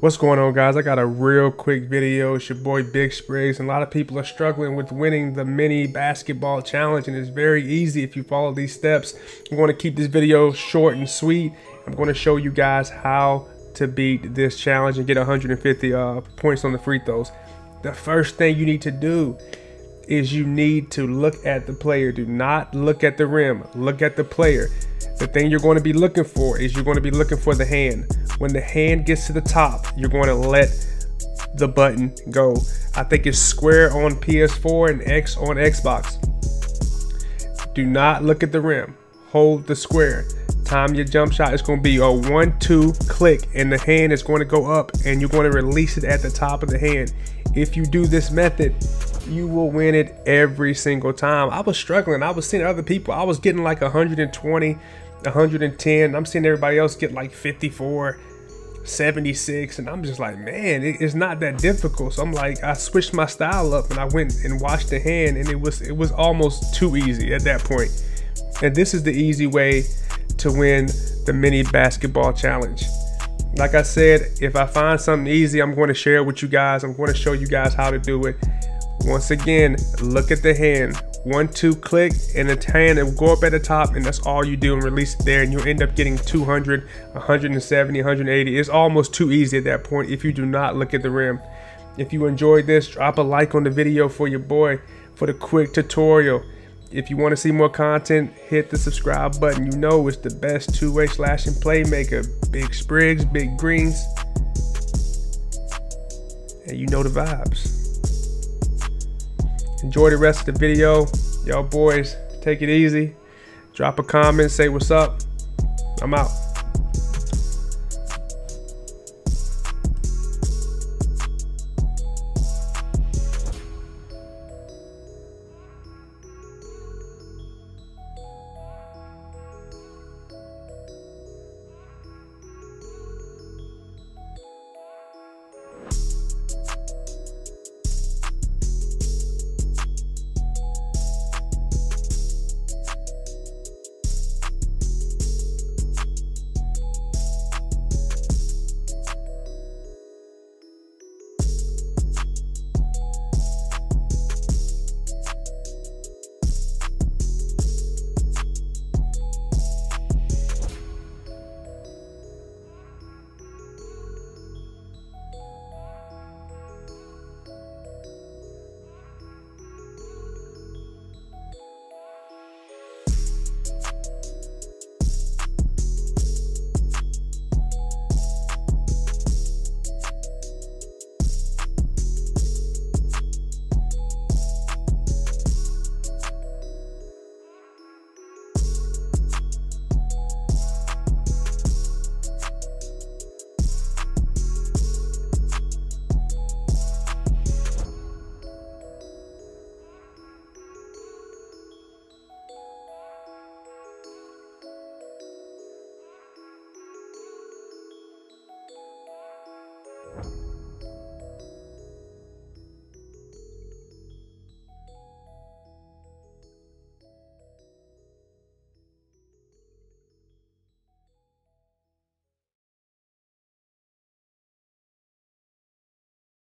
What's going on guys? I got a real quick video. It's your boy Big Spriggs and a lot of people are struggling with winning the mini basketball challenge and it's very easy if you follow these steps. I'm going to keep this video short and sweet. I'm going to show you guys how to beat this challenge and get 150 uh, points on the free throws. The first thing you need to do is you need to look at the player. Do not look at the rim. Look at the player. The thing you're going to be looking for is you're going to be looking for the hand. When the hand gets to the top, you're going to let the button go. I think it's square on PS4 and X on Xbox. Do not look at the rim. Hold the square. Time your jump shot is going to be a one, two click and the hand is going to go up and you're going to release it at the top of the hand. If you do this method, you will win it every single time. I was struggling. I was seeing other people. I was getting like 120, 110. I'm seeing everybody else get like 54, 76. And I'm just like, man, it's not that difficult. So I'm like, I switched my style up and I went and watched the hand and it was it was almost too easy at that point. And this is the easy way to win the mini basketball challenge. Like I said, if I find something easy, I'm going to share it with you guys. I'm going to show you guys how to do it. Once again, look at the hand. One, two, click, and the hand will go up at the top, and that's all you do and release it there, and you'll end up getting 200, 170, 180. It's almost too easy at that point if you do not look at the rim. If you enjoyed this, drop a like on the video for your boy for the quick tutorial. If you want to see more content, hit the subscribe button. You know it's the best two-way slashing playmaker. Big Spriggs, Big Greens. And you know the vibes. Enjoy the rest of the video. Y'all boys, take it easy. Drop a comment, say what's up. I'm out.